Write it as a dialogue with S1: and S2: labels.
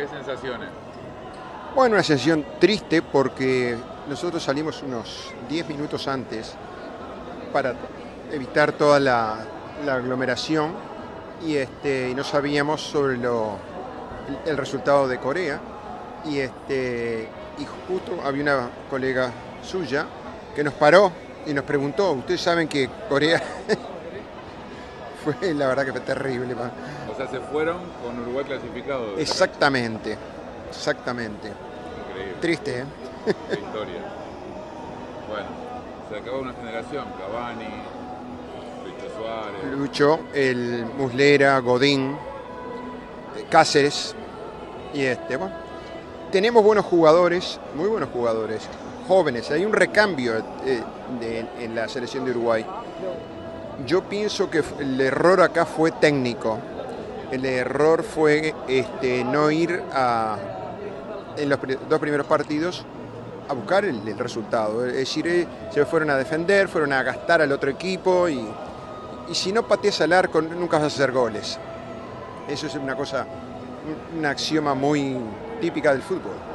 S1: ¿Qué sensaciones?
S2: Bueno, una sensación triste porque nosotros salimos unos 10 minutos antes para evitar toda la, aglomeración y, este, no sabíamos sobre lo, el, el resultado de Corea y, este, y justo había una colega suya que nos paró y nos preguntó, ustedes saben que Corea fue la verdad que fue terrible. pa".
S1: O sea, se fueron con Uruguay clasificado.
S2: Exactamente, exactamente.
S1: Increíble.
S2: Triste, ¿eh?
S1: Qué historia. Bueno, se acabó una generación. Cavani, Lucho Suárez.
S2: Lucho, el Muslera, Godín, Cáceres y este, bueno. Tenemos buenos jugadores, muy buenos jugadores, jóvenes. Hay un recambio eh, de- en la selección de Uruguay. Yo pienso que el error acá fue técnico. El error fue este, no ir a, en los dos primeros partidos a buscar el, resultado. Es decir, eh, se fueron a defender, fueron a gastar al otro equipo y, y si no pateas al arco nunca vas a hacer goles. Eso es una cosa, un, un axioma muy típica del fútbol.